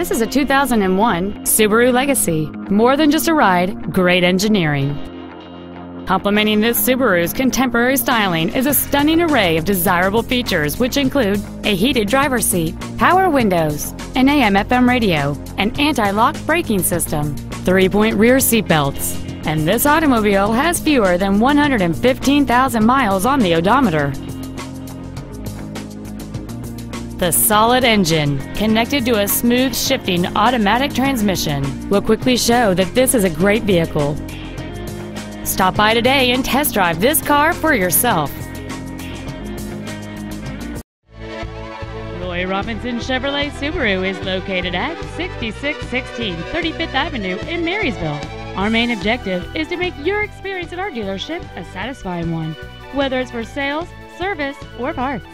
This is a 2001 Subaru Legacy. More than just a ride, great engineering. Complementing this Subaru's contemporary styling is a stunning array of desirable features which include a heated driver's seat, power windows, an AM-FM radio, an anti-lock braking system, three-point rear seat belts, and this automobile has fewer than 115,000 miles on the odometer. The solid engine, connected to a smooth shifting automatic transmission, will quickly show that this is a great vehicle. Stop by today and test drive this car for yourself. Roy Robinson Chevrolet Subaru is located at 6616 35th Avenue in Marysville. Our main objective is to make your experience at our dealership a satisfying one, whether it's for sales, service, or parts.